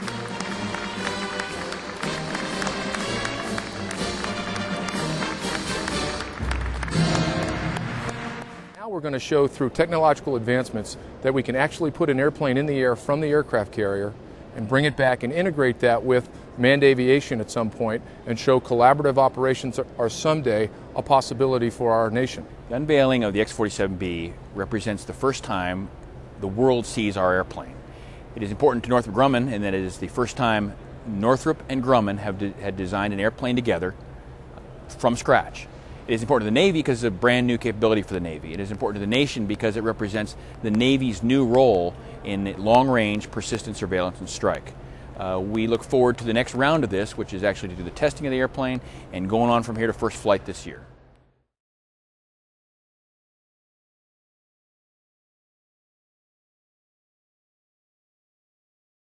Now we're going to show through technological advancements that we can actually put an airplane in the air from the aircraft carrier and bring it back and integrate that with manned aviation at some point and show collaborative operations are someday a possibility for our nation. The unveiling of the X 47B represents the first time the world sees our airplane. It is important to Northrop Grumman in that it is the first time Northrop and Grumman have de- had designed an airplane together from scratch. It is important to the Navy because it's a brand new capability for the Navy. It is important to the nation because it represents the Navy's new role in long range, persistent surveillance and strike. Uh, we look forward to the next round of this, which is actually to do the testing of the airplane and going on from here to first flight this year.